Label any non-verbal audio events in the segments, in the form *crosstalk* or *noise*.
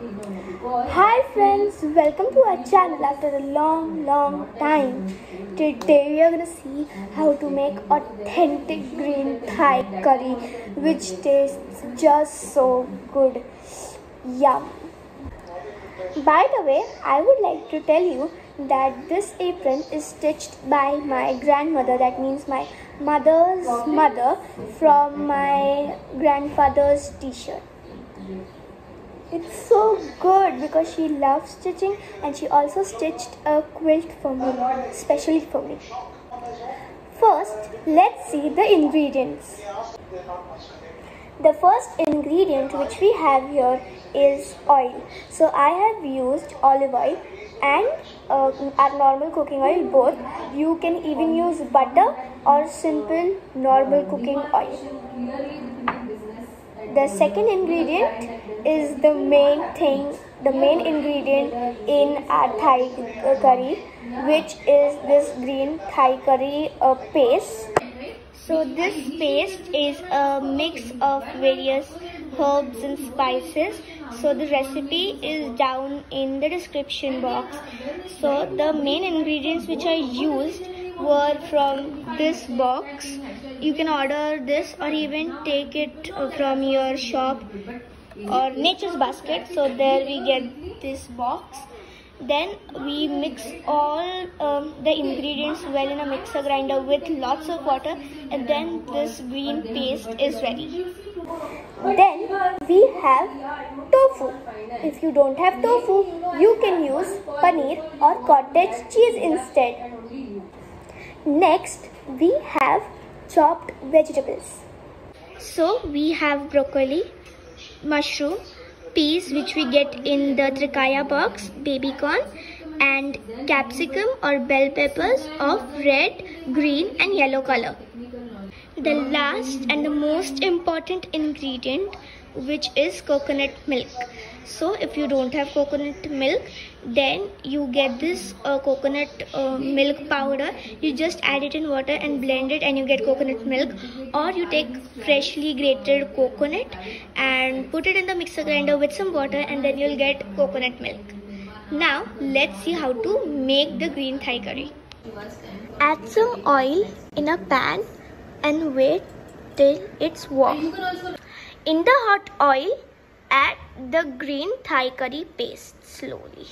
Hi friends, welcome to our channel after a long, long time. Today we are gonna see how to make authentic green Thai curry, which tastes just so good. Yum. By the way, I would like to tell you that this apron is stitched by my grandmother, that means my mother's mother, from my grandfather's t shirt. It's so good because she loves stitching and she also stitched a quilt for me, especially for me. First, let's see the ingredients. The first ingredient which we have here is oil. So I have used olive oil and uh, normal cooking oil both. You can even use butter or simple normal cooking oil. The second ingredient is the main thing, the main ingredient in our Thai curry, which is this green Thai curry uh, paste. So this paste is a mix of various herbs and spices. So the recipe is down in the description box. So the main ingredients which are used were from this box. You can order this or even take it uh, from your shop or nature's basket. So there we get this box. Then we mix all um, the ingredients well in a mixer grinder with lots of water and then this green paste is ready. Then we have tofu. If you don't have tofu, you can use paneer or cottage cheese instead. Next, we have chopped vegetables. So we have broccoli, mushroom, peas which we get in the trikaya box, baby corn and capsicum or bell peppers of red, green and yellow color. The last and the most important ingredient which is coconut milk. So if you don't have coconut milk then you get this uh, coconut uh, milk powder. You just add it in water and blend it and you get coconut milk. Or you take freshly grated coconut and put it in the mixer grinder with some water and then you'll get coconut milk. Now let's see how to make the green thai curry. Add some oil in a pan and wait till it's warm. In the hot oil add the green thai curry paste slowly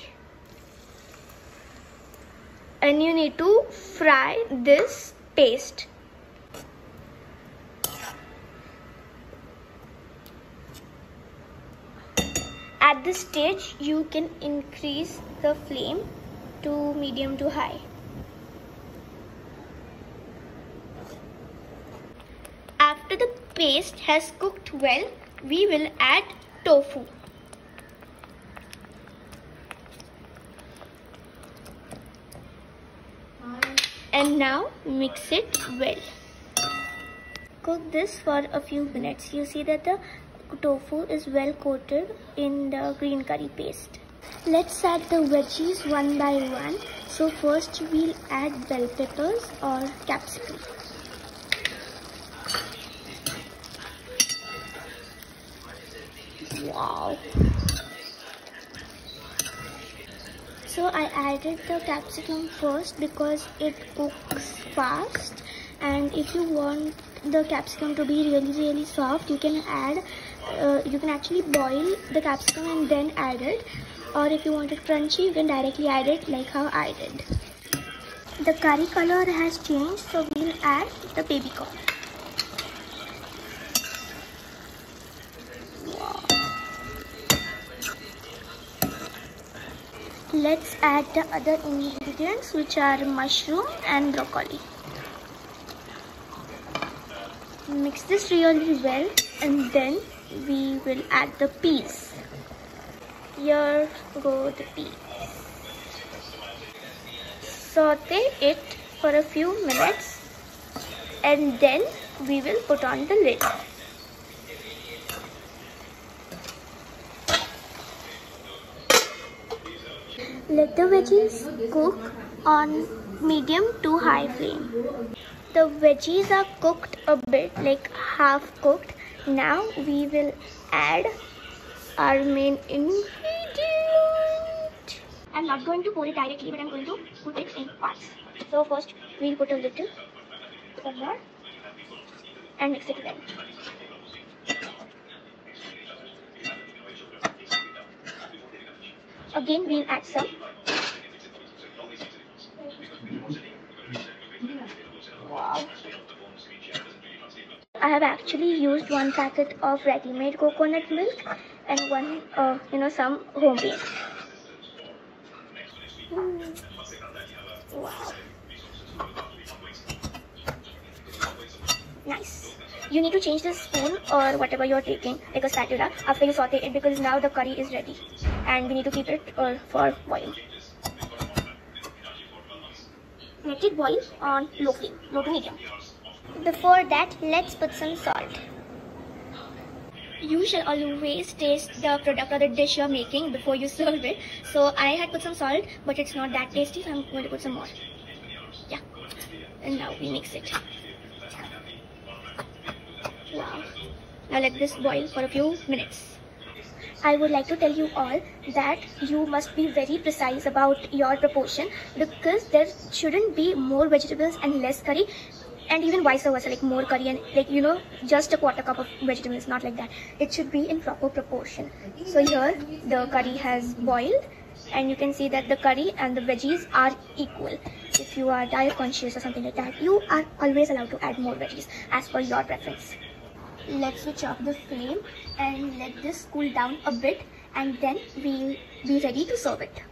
and you need to fry this paste. At this stage, you can increase the flame to medium to high. After the paste has cooked well, we will add tofu. and now mix it well. Cook this for a few minutes. You see that the tofu is well coated in the green curry paste. Let's add the veggies one by one. So first we'll add bell peppers or capsicum. Wow. so I added the capsicum first because it cooks fast. And if you want the capsicum to be really really soft you can add uh, you can actually boil the capsicum and then add it. Or if you want it crunchy you can directly add it like how I did. The curry color has changed so we'll add the baby corn Let's add the other ingredients which are mushroom and broccoli. Mix this really well and then we will add the peas. Here go the peas. Saute it for a few minutes and then we will put on the lid. Let the veggies cook on medium to high flame. The veggies are cooked a bit like half cooked. Now we will add our main ingredient I'm not going to pour it directly, but I'm going to put it in parts. So first we'll put a little somewhere and mix it well. Again we'll add some. Wow. I have actually used one packet of ready-made coconut milk and one, uh, you know, some homemade. Mm. Wow. Nice. You need to change the spoon or whatever you're taking, like a spatula, after you saute it because now the curry is ready. And we need to keep it uh, for boiling. Let it boil on low flame, low to medium. Before that, let's put some salt. You shall always taste the product or the dish you're making before you *laughs* serve it. So I had put some salt, but it's not that tasty, so I'm going to put some more. Yeah. And now we mix it. Wow. Now let this boil for a few minutes. I would like to tell you all that you must be very precise about your proportion because there shouldn't be more vegetables and less curry and even vice versa like more curry and like you know just a quarter cup of vegetables not like that. It should be in proper proportion. So here the curry has boiled and you can see that the curry and the veggies are equal. If you are diet conscious or something like that you are always allowed to add more veggies as per your preference let's switch off the flame and let this cool down a bit and then we'll be ready to serve it.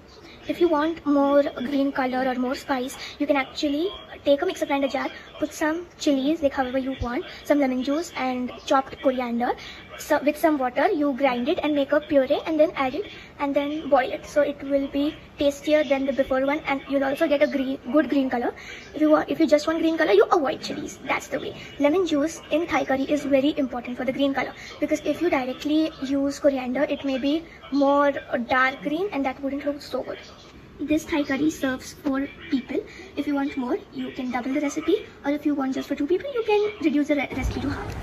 If you want more green color or more spice you can actually take a mixer grinder jar put some chilies like however you want some lemon juice and chopped coriander so with some water you grind it and make a puree and then add it and then boil it. So it will be tastier than the before one and you'll also get a green good green color. If you want if you just want green color you avoid chilies. That's the way. Lemon juice in thai curry is very important for the green color because if you directly use coriander it may be more dark green and that wouldn't look so good this Thai curry serves four people. If you want more, you can double the recipe or if you want just for two people, you can reduce the re recipe to half.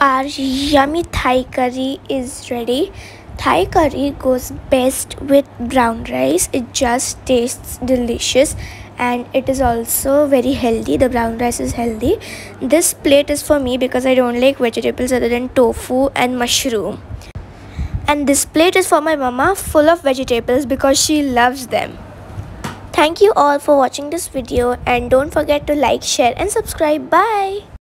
Our yummy Thai curry is ready. Thai curry goes best with brown rice. It just tastes delicious and it is also very healthy. The brown rice is healthy. This plate is for me because I don't like vegetables other than tofu and mushroom and this plate is for my mama full of vegetables because she loves them. Thank you all for watching this video and don't forget to like, share and subscribe. Bye.